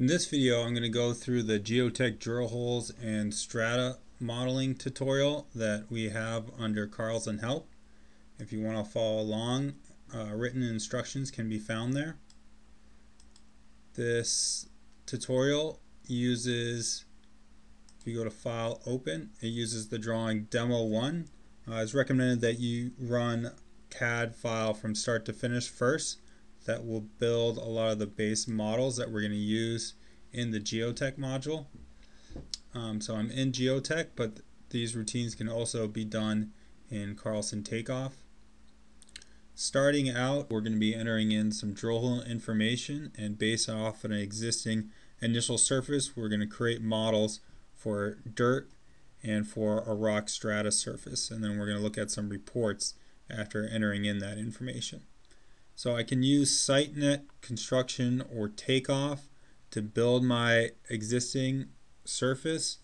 In this video I'm going to go through the geotech drill holes and strata modeling tutorial that we have under Carlson Help. If you want to follow along, uh, written instructions can be found there. This tutorial uses, if you go to File, Open, it uses the drawing Demo 1. Uh, it's recommended that you run CAD file from start to finish first that will build a lot of the base models that we're going to use in the Geotech module. Um, so I'm in Geotech, but these routines can also be done in Carlson Takeoff. Starting out, we're going to be entering in some drill hole information and based off an existing initial surface, we're going to create models for dirt and for a rock strata surface. And then we're going to look at some reports after entering in that information. So I can use SiteNet construction or takeoff to build my existing surface,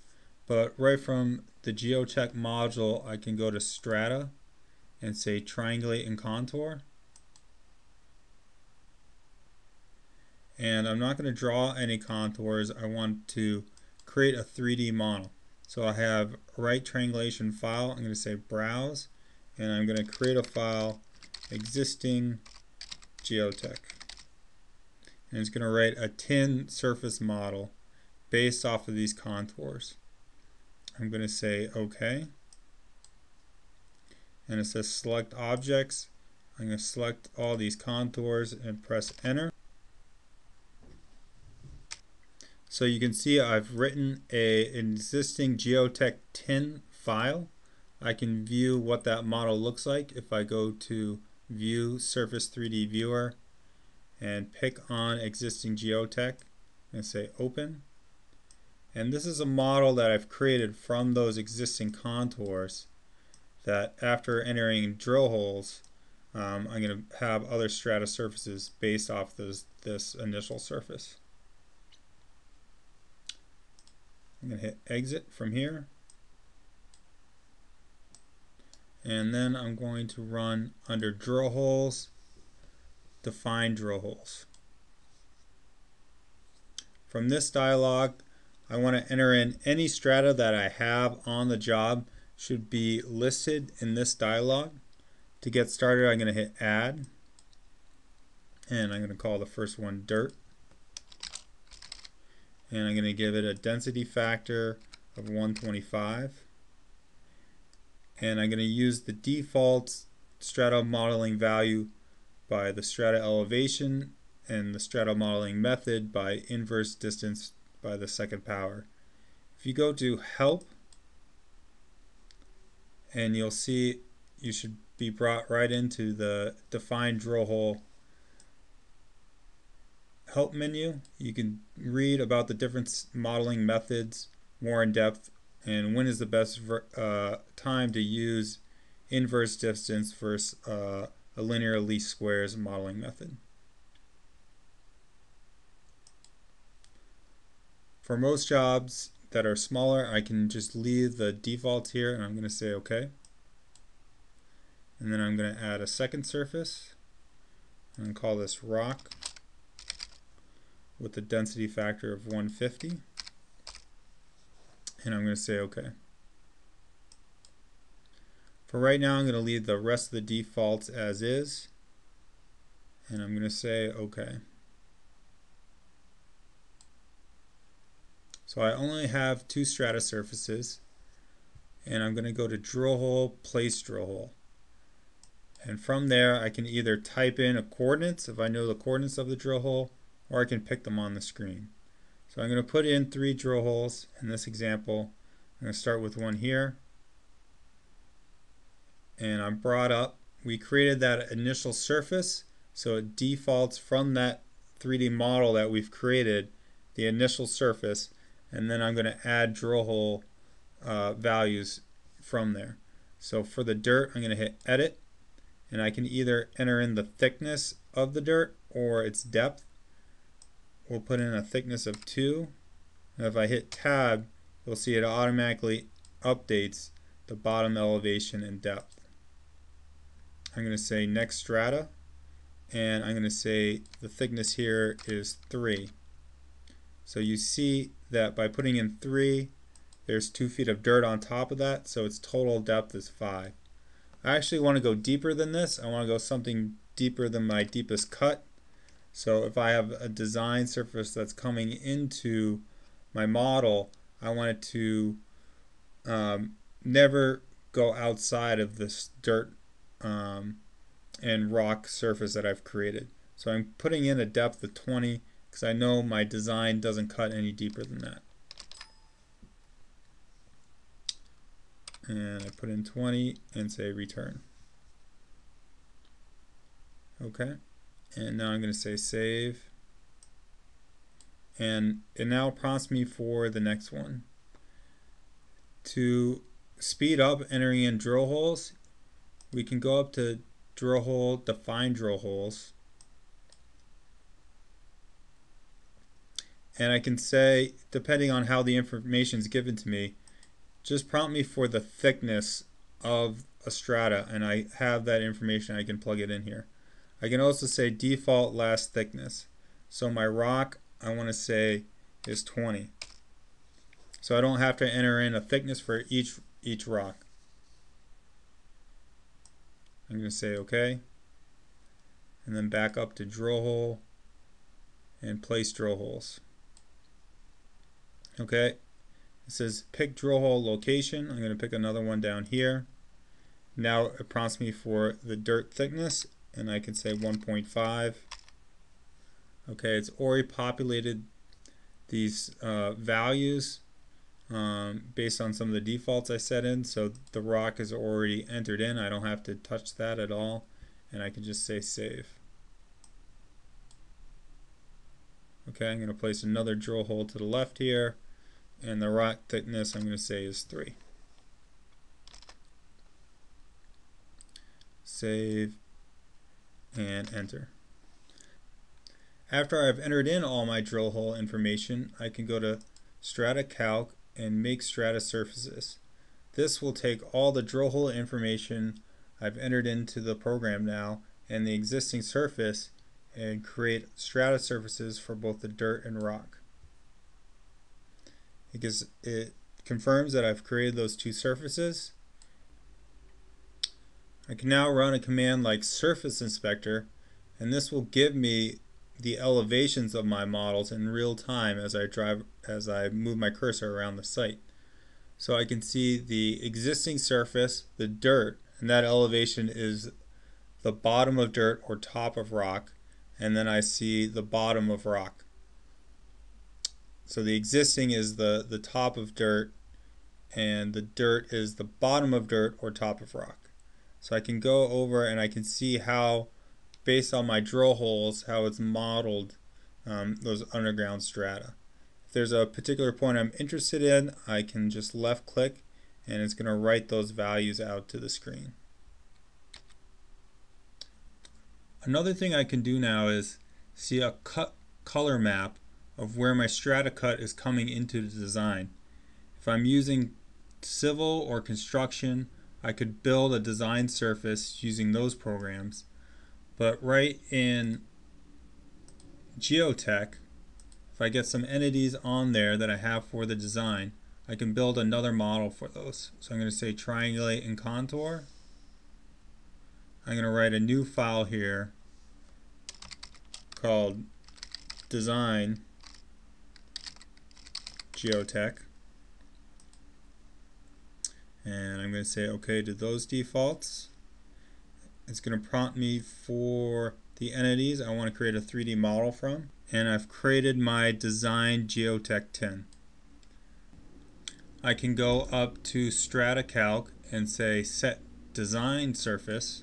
but right from the GeoTech module, I can go to Strata and say triangulate and contour. And I'm not going to draw any contours. I want to create a 3D model. So I have right triangulation file. I'm going to say browse and I'm going to create a file existing geotech. And it's going to write a tin surface model based off of these contours. I'm going to say OK. And it says select objects. I'm going to select all these contours and press enter. So you can see I've written a an existing Geotech tin file. I can view what that model looks like if I go to View Surface 3D Viewer and pick on existing geotech and say Open. And this is a model that I've created from those existing contours that after entering drill holes, um, I'm going to have other strata surfaces based off this, this initial surface. I'm going to hit exit from here and then I'm going to run under drill holes define drill holes. From this dialog I want to enter in any strata that I have on the job should be listed in this dialog. To get started I'm going to hit add and I'm going to call the first one dirt. And I'm going to give it a density factor of 125 and I'm going to use the default strata modeling value by the strata elevation and the strata modeling method by inverse distance by the second power. If you go to help and you'll see you should be brought right into the define drill hole help menu. You can read about the different modeling methods more in depth and when is the best uh, time to use inverse distance versus uh, a linear least squares modeling method. For most jobs that are smaller, I can just leave the default here and I'm going to say OK. And then I'm going to add a second surface and call this rock with a density factor of 150 and I'm going to say OK. For right now, I'm going to leave the rest of the defaults as is, and I'm going to say OK. So I only have two strata surfaces, and I'm going to go to drill hole, place drill hole. And from there, I can either type in a coordinates if I know the coordinates of the drill hole, or I can pick them on the screen. So I'm going to put in three drill holes in this example. I'm going to start with one here. And I'm brought up. We created that initial surface, so it defaults from that 3D model that we've created, the initial surface, and then I'm going to add drill hole uh, values from there. So for the dirt, I'm going to hit edit, and I can either enter in the thickness of the dirt or its depth we'll put in a thickness of 2. And if I hit tab, you'll see it automatically updates the bottom elevation and depth. I'm going to say next strata and I'm going to say the thickness here is 3. So you see that by putting in 3, there's 2 feet of dirt on top of that, so its total depth is 5. I actually want to go deeper than this. I want to go something deeper than my deepest cut. So if I have a design surface that's coming into my model, I want it to um, never go outside of this dirt um, and rock surface that I've created. So I'm putting in a depth of 20 because I know my design doesn't cut any deeper than that. And I put in 20 and say return. Okay. And now I'm going to say save. And it now prompts me for the next one. To speed up entering in drill holes, we can go up to drill hole, define drill holes. And I can say, depending on how the information is given to me, just prompt me for the thickness of a strata and I have that information I can plug it in here. I can also say default last thickness. So my rock I want to say is 20. So I don't have to enter in a thickness for each each rock. I'm going to say OK. And then back up to drill hole and place drill holes. Okay. It says pick drill hole location. I'm going to pick another one down here. Now it prompts me for the dirt thickness and I can say 1.5. Okay, it's already populated these uh, values um, based on some of the defaults I set in. So the rock is already entered in. I don't have to touch that at all. And I can just say save. Okay, I'm going to place another drill hole to the left here. And the rock thickness I'm going to say is 3. Save and enter. After I've entered in all my drill hole information, I can go to Strata Calc and make strata surfaces. This will take all the drill hole information I've entered into the program now and the existing surface and create strata surfaces for both the dirt and rock. Because it confirms that I've created those two surfaces. I can now run a command like surface inspector and this will give me the elevations of my models in real time as I drive as I move my cursor around the site. So I can see the existing surface, the dirt, and that elevation is the bottom of dirt or top of rock, and then I see the bottom of rock. So the existing is the, the top of dirt, and the dirt is the bottom of dirt or top of rock. So I can go over and I can see how based on my drill holes, how it's modeled um, those underground strata. If there's a particular point I'm interested in, I can just left click and it's going to write those values out to the screen. Another thing I can do now is see a cut color map of where my strata cut is coming into the design. If I'm using civil or construction, I could build a design surface using those programs but right in Geotech, if I get some entities on there that I have for the design, I can build another model for those. So I'm going to say triangulate and contour. I'm going to write a new file here called design geotech and I'm going to say okay to those defaults it's going to prompt me for the entities I want to create a 3D model from. And I've created my design Geotech tin. I can go up to Strata Calc and say set design surface.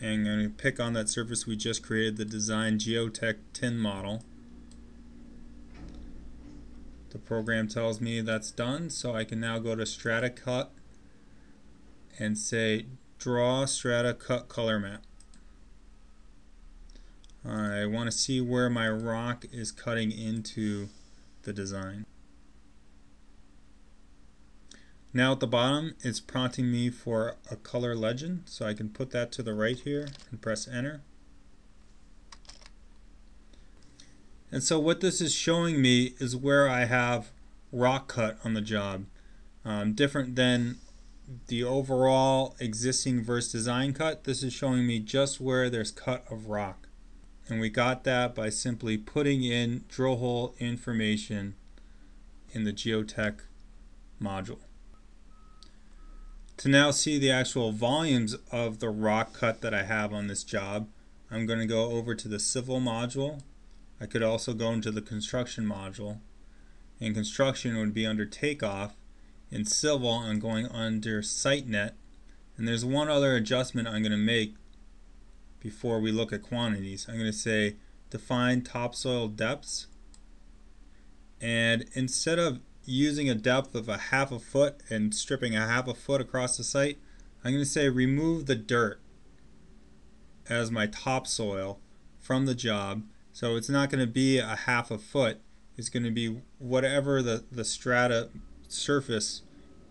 And I'm going to pick on that surface we just created, the design Geotech tin model. The program tells me that's done, so I can now go to Strata Cut and say draw strata cut color map. I want to see where my rock is cutting into the design. Now at the bottom it's prompting me for a color legend so I can put that to the right here and press enter. And so what this is showing me is where I have rock cut on the job. Um, different than the overall existing versus design cut, this is showing me just where there's cut of rock. And we got that by simply putting in drill hole information in the Geotech module. To now see the actual volumes of the rock cut that I have on this job, I'm going to go over to the civil module. I could also go into the construction module. And construction would be under takeoff. In civil, I'm going under SiteNet. And there's one other adjustment I'm going to make before we look at quantities. I'm going to say define topsoil depths. And instead of using a depth of a half a foot and stripping a half a foot across the site, I'm going to say remove the dirt as my topsoil from the job. So it's not going to be a half a foot. It's going to be whatever the, the strata surface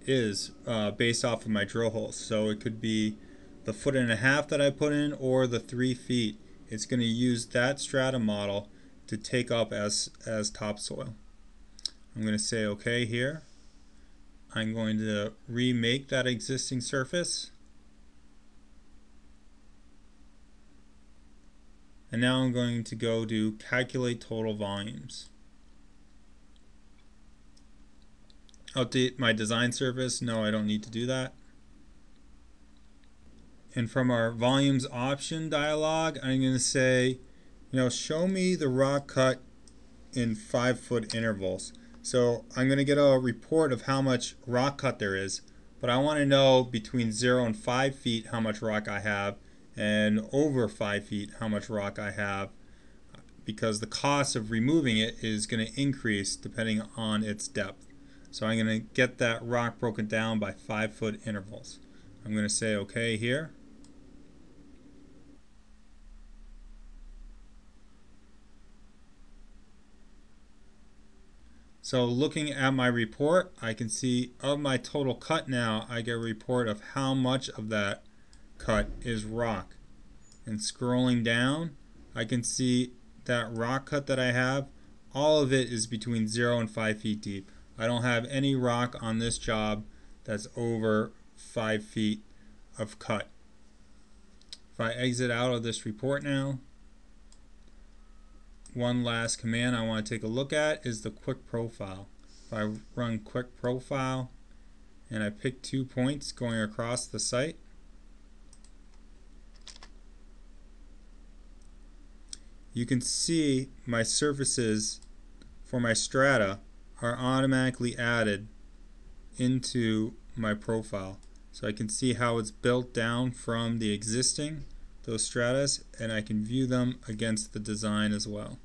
is uh, based off of my drill holes. So it could be the foot and a half that I put in or the three feet. It's going to use that strata model to take up as, as topsoil. I'm going to say OK here. I'm going to remake that existing surface. And now I'm going to go to calculate total volumes. Update my design surface. No, I don't need to do that. And from our volumes option dialog, I'm going to say, you know, show me the rock cut in five foot intervals. So I'm going to get a report of how much rock cut there is, but I want to know between 0 and 5 feet how much rock I have, and over 5 feet how much rock I have, because the cost of removing it is going to increase depending on its depth. So I'm going to get that rock broken down by 5 foot intervals. I'm going to say OK here. So looking at my report, I can see of my total cut now, I get a report of how much of that cut is rock. And scrolling down, I can see that rock cut that I have, all of it is between 0 and 5 feet deep. I don't have any rock on this job that's over 5 feet of cut. If I exit out of this report now, one last command I want to take a look at is the quick profile. If I run quick profile and I pick two points going across the site, you can see my surfaces for my strata are automatically added into my profile. So I can see how it's built down from the existing those stratas and I can view them against the design as well.